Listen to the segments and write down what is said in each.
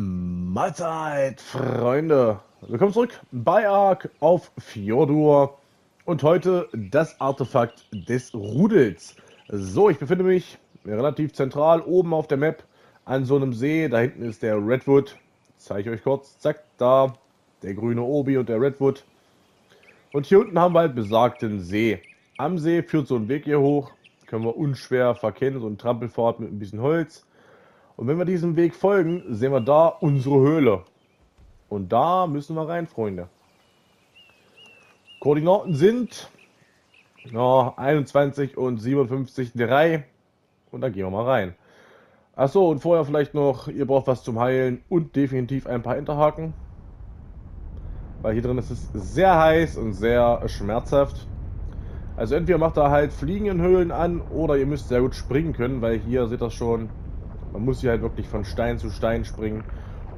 Mahlzeit, Freunde! Willkommen zurück bei Ark auf Fjordur und heute das Artefakt des Rudels. So, ich befinde mich relativ zentral oben auf der Map an so einem See. Da hinten ist der Redwood. Zeige ich euch kurz. Zack, da der grüne Obi und der Redwood. Und hier unten haben wir halt besagten See. Am See führt so ein Weg hier hoch. Können wir unschwer verkennen, so ein Trampelpfad mit ein bisschen Holz. Und wenn wir diesem Weg folgen, sehen wir da unsere Höhle. Und da müssen wir rein, Freunde. Koordinaten sind ja, 21 und 57, 3. Und da gehen wir mal rein. Achso, und vorher vielleicht noch, ihr braucht was zum Heilen und definitiv ein paar Enterhaken. Weil hier drin ist es sehr heiß und sehr schmerzhaft. Also entweder macht er halt fliegenden Höhlen an oder ihr müsst sehr gut springen können, weil hier seht ihr schon, man muss hier halt wirklich von Stein zu Stein springen,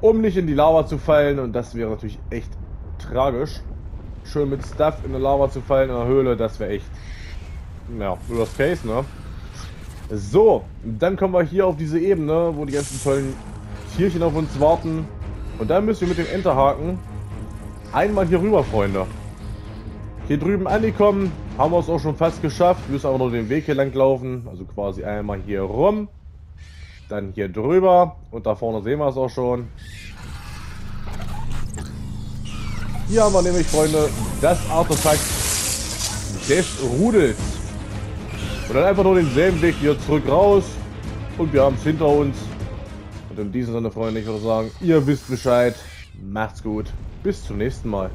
um nicht in die Lava zu fallen. Und das wäre natürlich echt tragisch. Schön mit Stuff in der Lava zu fallen in der Höhle, das wäre echt, ja, worst case, ne? So, dann kommen wir hier auf diese Ebene, wo die ganzen tollen Tierchen auf uns warten. Und dann müssen wir mit dem Enterhaken einmal hier rüber, Freunde. Hier drüben angekommen, haben wir es auch schon fast geschafft. Wir müssen aber nur den Weg hier lang laufen. Also quasi einmal hier rum. Dann hier drüber. Und da vorne sehen wir es auch schon. Hier haben wir nämlich, Freunde, das Artefakt des Rudels. Und dann einfach nur denselben Weg hier zurück raus. Und wir haben es hinter uns. Und in diesem Sinne, Freunde, ich würde sagen, ihr wisst Bescheid. Macht's gut. Bis zum nächsten Mal.